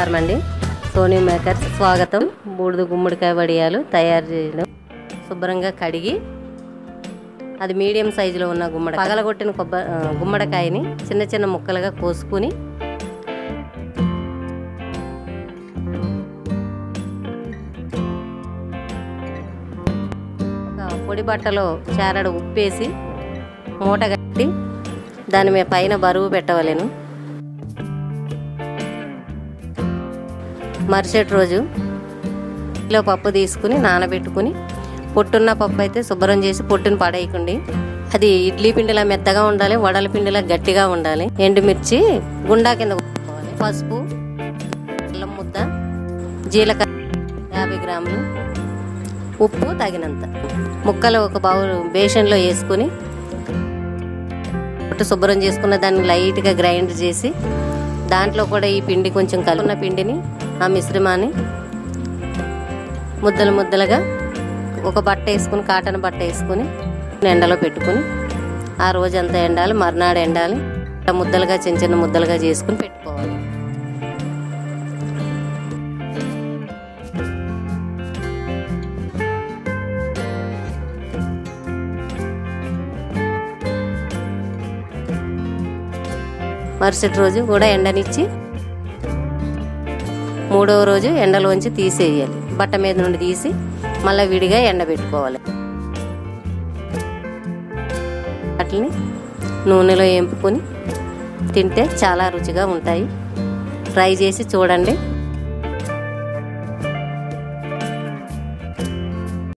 నమస్కారం అండి Sony makers స్వాగతం. బూడిద గుమ్మడికాయ వడియాలు తయారు చేయడం. శుభ్రంగా కడిగి అది మీడియం సైజులో ఉన్న గుమ్మడి పగలగొట్టిన కొబ్బరి గుమ్మడికాయని చిన్న చిన్న ముక్కలుగా కోసుకుని ఒక పొడి బట్టలో చారడు ఉప్పేసి మూట కట్టి దాని మీద పైన బరువు పెట్టవలేను. మరుసటి రోజు కిలో పప్పు తీసుకుని నానబెట్టుకుని పొట్టున్న పప్పు అయితే శుభ్రం చేసి పొట్టుని పడేయకండి. అది ఇడ్లీ పిండిలా మెత్తగా ఉండాలి వడల పిండిలా గట్టిగా ఉండాలి. ఎండుమిర్చి గుండా కింద కొట్టుకోవాలి. పసుపు అల్లం ముద్ద జీలకర్ర యాభై గ్రాములు ఉప్పు తగినంత. ముక్కలు ఒక బౌల్ బేషన్లో వేసుకుని పొట్టు శుభ్రం చేసుకున్న దాన్ని లైట్గా గ్రైండ్ చేసి దాంట్లో కూడా ఈ పిండి కొంచెం కలుపున్న పిండిని ఆ మిశ్రమాన్ని ముద్దలు ముద్దలుగా ఒక బట్ట వేసుకుని కాటన్ బట్ట వేసుకుని ఎండలో పెట్టుకుని ఆ రోజంతా ఎండాలి మర్నాడు ఎండాలి. ముద్దలుగా చిన్న చిన్న ముద్దలుగా చేసుకుని పెట్టుకోవాలి. మరుసటి రోజు కూడా ఎండనిచ్చి మూడవ రోజు ఎండలోంచి తీసేయాలి. బట్ట మీద నుండి తీసి మళ్ళీ విడిగా ఎండబెట్టుకోవాలి వాటిని నూనెలో ఎంపుకొని తింటే చాలా రుచిగా ఉంటాయి. ట్రై చేసి చూడండి.